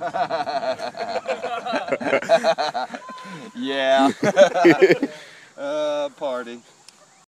Yeah. uh, party.